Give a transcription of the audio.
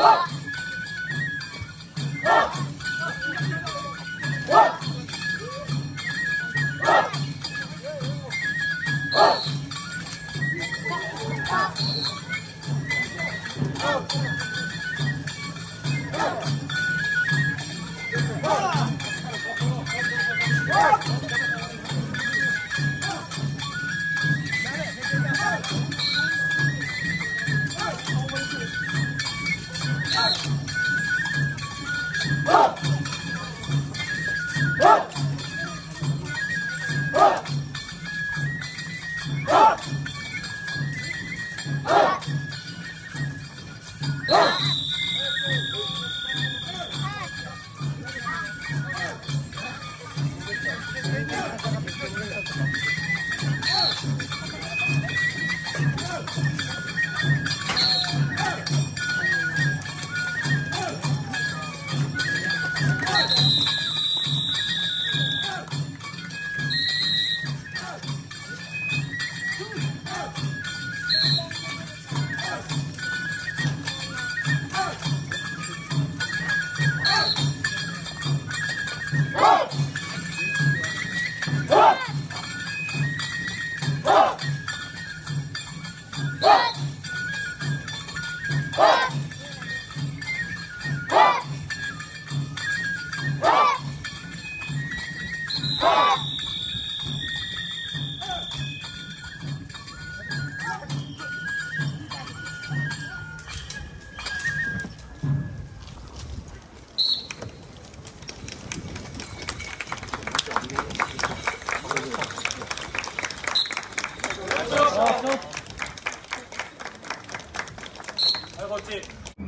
Oh! Ah! What? it.